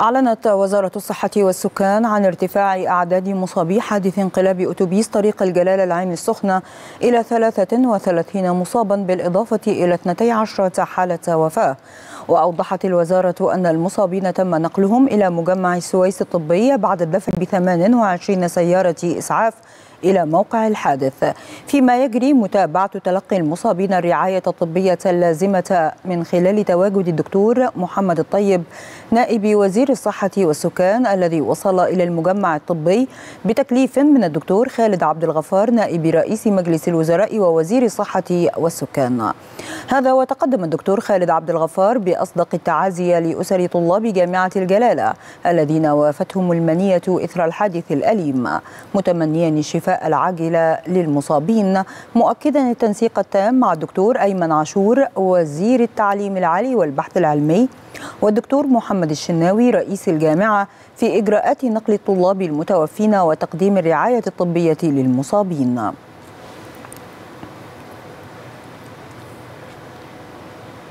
أعلنت وزارة الصحة والسكان عن ارتفاع أعداد مصابي حادث انقلاب أتوبيس طريق الجلالة العين السخنة إلى 33 مصابا بالإضافة إلى 12 حالة وفاة. وأوضحت الوزارة أن المصابين تم نقلهم إلى مجمع السويس الطبي بعد الدفع ب 28 سيارة إسعاف إلى موقع الحادث. فيما يجري متابعة تلقي المصابين الرعاية الطبية اللازمة من خلال تواجد الدكتور محمد الطيب نائب وزير الصحة والسكان الذي وصل إلى المجمع الطبي بتكليف من الدكتور خالد عبد الغفار نائب رئيس مجلس الوزراء ووزير الصحة والسكان. هذا وتقدم الدكتور خالد عبد الغفار بأصدق التعازي لأسر طلاب جامعة الجلالة الذين وافتهم المنية إثر الحادث الأليم متمنيا الشفاء العاجل للمصابين. مؤكدا التنسيق التام مع الدكتور أيمن عاشور وزير التعليم العالي والبحث العلمي والدكتور محمد الشناوي رئيس الجامعة في إجراءات نقل الطلاب المتوفين وتقديم الرعاية الطبية للمصابين.